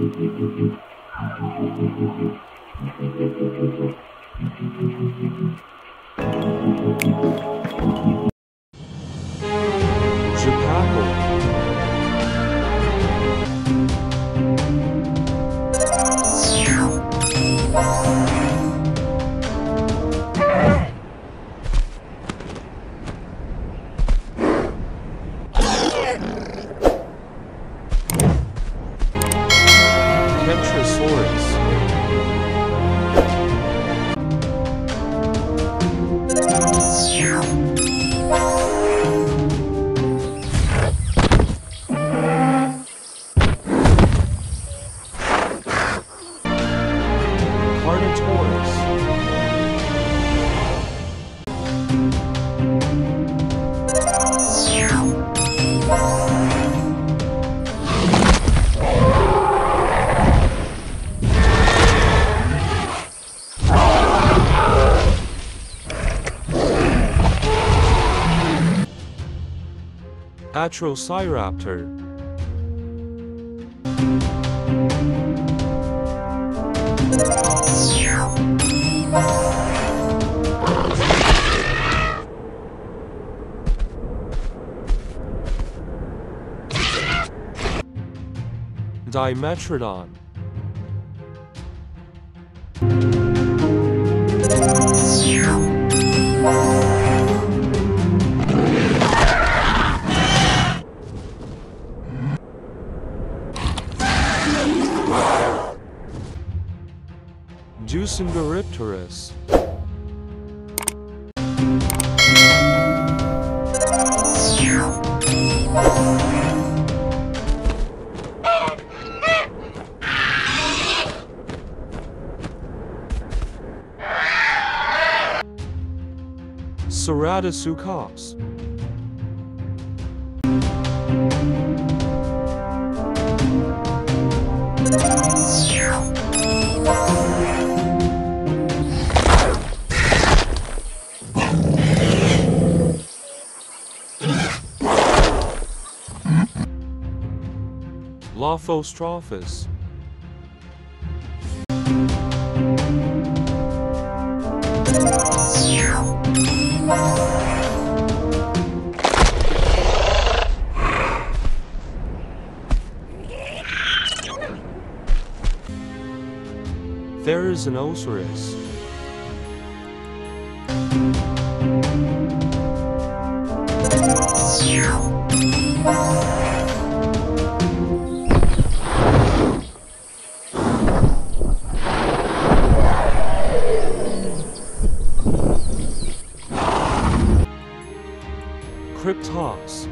Thank you. Atrociraptor. Dimetrodon. Jucingaripterus. Ceratasuchus. Lophostraphus. There is an Osiris. Talks.